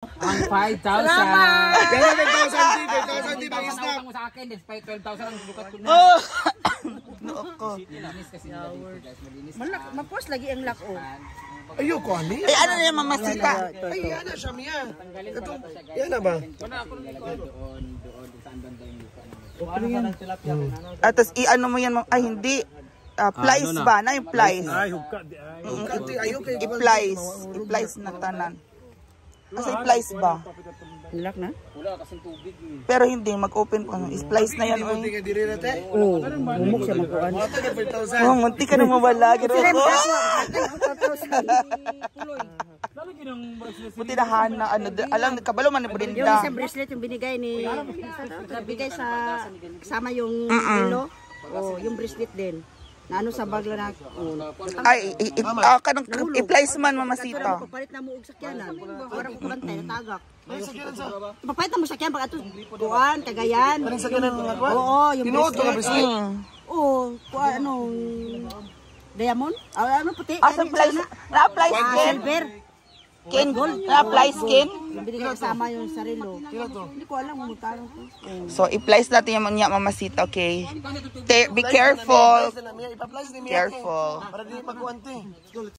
Ang 5,000. Yan na, 10,000 di, 10,000 di, Ang snap. utang mo sa akin, then 12,000 ang sukat ko na. Oh! Nook ko. Malinis kasi nila dito guys, malinis. Malak, mapos lagi ang lako. Ayoko, ani. Ay, ano na yung mamasita? Ay, yan na siya, Mia. Ito, yan na ba? Doon, doon, saan banda yung lupa namin. At tapos i-ano mo yan, ay hindi. Ah, plies ba? Na yung plies? Kanti, ayoko kayo. I-plies. I-plies na tanan. Kasi i-plies ba? Nilak na? Wala kasing tubig eh. Pero hindi, mag-open pa. I-plies na yan. Hindi Oy. ka diri na, te. Oo, bumok siya 5,000. Oh, munti ka nang mawala. Gino ko. Buti na hana. Ano, alam, kabalo man ni Yung Brenda. isang bracelet yung binigay ni nabigay sa kasama yung relo. Oh, yung bracelet din. Na ano sa bagla na oh, Ay, ah, kanang i-plies man, mamasita. papalit na mo og sakyanan. Para ko kurante na tagak. Papalit na mo sakyan pag ato kuan kagayan. Sa ganun mga kwan. Oo, yung Tinuod ko bracelet. Brisley. Oo, kuan ano diamond? Ah, ano puti? Ah, sa plies, na-apply Ah, skin. silver. Skin, na-apply skin. Yung binigay kasama yung sarilo. Hindi ko alam kung magkano. So, i-plies natin yung mga mamasita, okay? Te- be careful. Careful. Para di magkuhan, te.